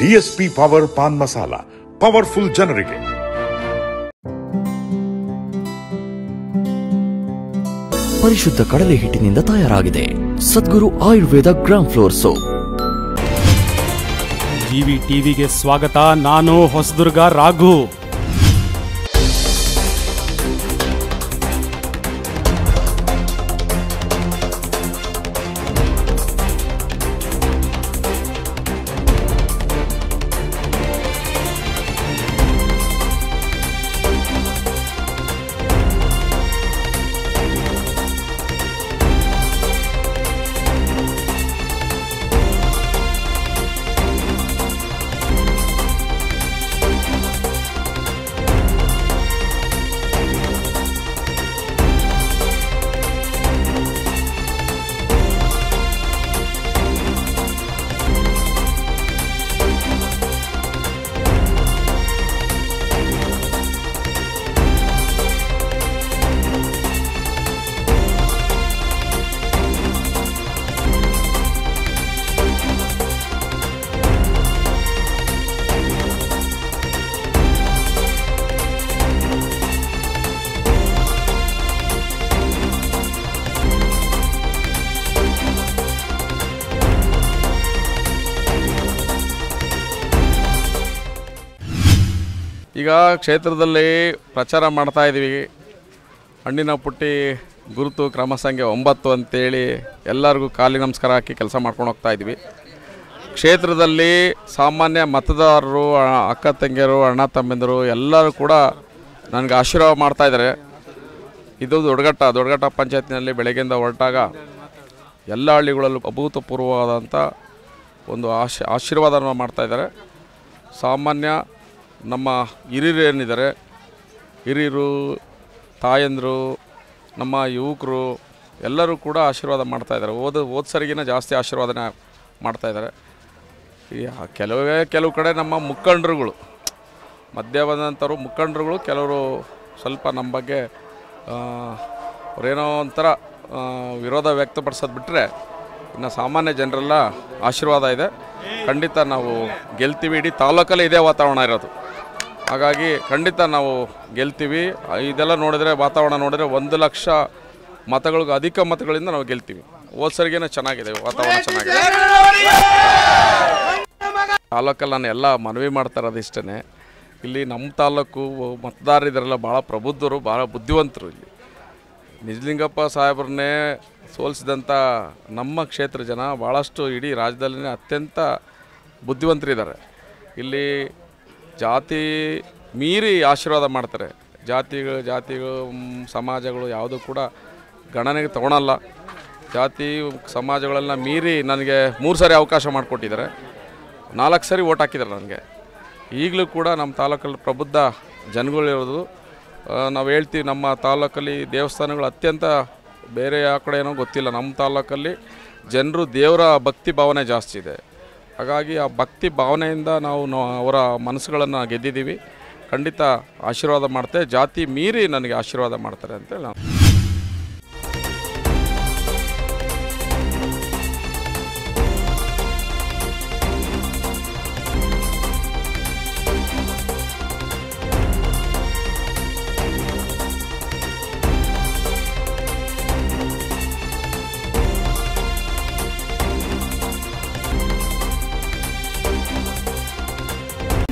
DSP power pan masala powerful ಜನರಿಗೆ. ಪರಿಶುದ್ಧ ಕಡಲೆ ಹಿಟ್ಟಿನಿಂದ ತಯಾರಾಗಿದೆ. Sadguru Ayurveda gram flour soap. GV ಟಿವಿಗೆ ಸ್ವಾಗತ. ನಾನು ಹೊಸದುರ್ಗ ರಾಘು. ಈಗ ಕ್ಷೇತ್ರದಲ್ಲಿ ಪ್ರಚಾರ ಮಾಡ್ತಾ ಇದ್ದೀವಿ. ಹಣ್ಣಿನ ಪುಟ್ಟಿ ಗುರುತು ಕ್ರಮ ಸಂಖ್ಯೆ ಒಂಬತ್ತು ಅಂತೇಳಿ ಎಲ್ಲರಿಗೂ ಕಾಲಿ ನಮಸ್ಕಾರ ಹಾಕಿ ಕೆಲಸ ಮಾಡ್ಕೊಂಡು ಹೋಗ್ತಾ ಇದ್ವಿ ಕ್ಷೇತ್ರದಲ್ಲಿ ಸಾಮಾನ್ಯ ಮತದಾರರು ಅಕ್ಕ ತಂಗಿಯರು, ಅಣ್ಣ ತಮ್ಮಂದಿರು ಎಲ್ಲರೂ ಕೂಡ ನನಗೆ ಆಶೀರ್ವಾದ ಮಾಡ್ತಾ ಇದ್ದಾರೆ. ಇದು ದೊಡ್ಡಘಟ್ಟ ದೊಡ್ಡಘಟ್ಟ ಪಂಚಾಯತ್ನಲ್ಲಿ ಬೆಳಗ್ಗೆಯಿಂದ ಹೊರಟಾಗ ಎಲ್ಲ ಹಳ್ಳಿಗಳಲ್ಲೂ ಅಭೂತಪೂರ್ವವಾದಂಥ ಒಂದು ಆಶ್, ಆಶೀರ್ವಾದವನ್ನು ಮಾಡ್ತಾಯಿದ್ದಾರೆ ಸಾಮಾನ್ಯ ನಮ್ಮ ಹಿರಿಯರು ಏನಿದ್ದಾರೆ ಹಿರಿಯರು, ತಾಯಂದರು, ನಮ್ಮ ಯುವಕರು ಎಲ್ಲರೂ ಕೂಡ ಆಶೀರ್ವಾದ ಮಾಡ್ತಾಯಿದ್ದಾರೆ ಓದ, ಓದ್ ಸರಿಗಿನ ಜಾಸ್ತಿ ಆಶೀರ್ವಾದನ ಮಾಡ್ತಾಯಿದ್ದಾರೆ ಕೆಲವೇ, ಕೆಲವು ಕಡೆ ನಮ್ಮ ಮುಖಂಡರುಗಳು ಮಧ್ಯ ಬಂದಂಥವ್ರು ಮುಖಂಡರುಗಳು ಕೆಲವರು ಸ್ವಲ್ಪ ನಮ್ಮ ಬಗ್ಗೆ ಅವ್ರೇನೋ ಒಂಥರ ವಿರೋಧ ವ್ಯಕ್ತಪಡಿಸೋದು ಬಿಟ್ಟರೆ ಇನ್ನು ಸಾಮಾನ್ಯ ಜನರೆಲ್ಲ ಆಶೀರ್ವಾದ ಇದೆ. ಖಂಡಿತ ನಾವು ಗೆಲ್ತೀವಿ. ಇಡೀ ತಾಲೂಕಲ್ಲೇ ಇದೇ ವಾತಾವರಣ ಇರೋದು. ಹಾಗಾಗಿ ಖಂಡಿತ ನಾವು ಗೆಲ್ತೀವಿ. ಇದೆಲ್ಲ ನೋಡಿದರೆ, ವಾತಾವರಣ ನೋಡಿದರೆ ಒಂದು ಲಕ್ಷ ಮತಗಳಿಗೆ ಅಧಿಕ ಮತಗಳಿಂದ ನಾವು ಗೆಲ್ತೀವಿ. ಹೋದ್ಸರಿಗೇನೆ ಚೆನ್ನಾಗಿದೆ, ವಾತಾವರಣ ಚೆನ್ನಾಗಿದೆ. ತಾಲೂಕಲ್ಲಿ ನಾನು ಎಲ್ಲ ಮನವಿ ಮಾಡ್ತಾ ಇರೋದು ಇಷ್ಟೇ ಇಲ್ಲಿ ನಮ್ಮ ತಾಲೂಕು ಮತದಾರರಿದ್ದಾರಲ್ಲ ಭಾಳ ಪ್ರಬುದ್ಧರು ಭಾಳ ಬುದ್ಧಿವಂತರು ಇಲ್ಲಿ. ನಿಜಲಿಂಗಪ್ಪ ಸಾಹೇಬ್ರನ್ನೇ ಸೋಲಿಸಿದಂಥ ನಮ್ಮ ಕ್ಷೇತ್ರ ಜನ ಭಾಳಷ್ಟು ಇಡೀ ರಾಜ್ಯದಲ್ಲಿನೇ ಅತ್ಯಂತ ಬುದ್ಧಿವಂತರಿದ್ದಾರೆ. ಇಲ್ಲಿ ಜಾತಿ ಮೀರಿ ಆಶೀರ್ವಾದ ಮಾಡ್ತಾರೆ. ಜಾತಿಗಳು ಜಾತಿಗಳು, ಸಮಾಜಗಳು ಯಾವುದೂ ಕೂಡ ಗಣನೆಗೆ ತಗೊಳಲ್ಲ. ಜಾತಿ ಸಮಾಜಗಳೆಲ್ಲ ಮೀರಿ ನನಗೆ ಮೂರು ಸಾರಿ ಅವಕಾಶ ಮಾಡಿಕೊಟ್ಟಿದ್ದಾರೆ. ನಾಲ್ಕು ಸಾರಿ ಓಟ್ ಹಾಕಿದ್ದಾರೆ ನನಗೆ. ಈಗಲೂ ಕೂಡ ನಮ್ಮ ತಾಲೂಕಲ್ಲಿ ಪ್ರಬುದ್ಧ ಜನಗಳಿರೋದು ನಾವು ಹೇಳ್ತೀವಿ ನಮ್ಮ ತಾಲೂಕಲ್ಲಿ ದೇವಸ್ಥಾನಗಳು ಅತ್ಯಂತ ಬೇರೆ ಯಾವ ಕಡೆ ಏನೋ ಗೊತ್ತಿಲ್ಲ. ನಮ್ಮ ತಾಲೂಕಲ್ಲಿ ಜನರು ದೇವರ ಭಕ್ತಿ ಭಾವನೆ ಜಾಸ್ತಿ ಇದೆ. ಹಾಗಾಗಿ ಆ ಭಕ್ತಿ ಭಾವನೆಯಿಂದ ನಾವು ಅವರ ಮನಸ್ಸುಗಳನ್ನು ಗೆದ್ದಿದ್ದೀವಿ ಖಂಡಿತ ಆಶೀರ್ವಾದ ಮಾಡ್ತೇವೆ ಜಾತಿ ಮೀರಿ ನನಗೆ ಆಶೀರ್ವಾದ ಮಾಡ್ತಾರೆ ಅಂತೇಳಿ ನಾನು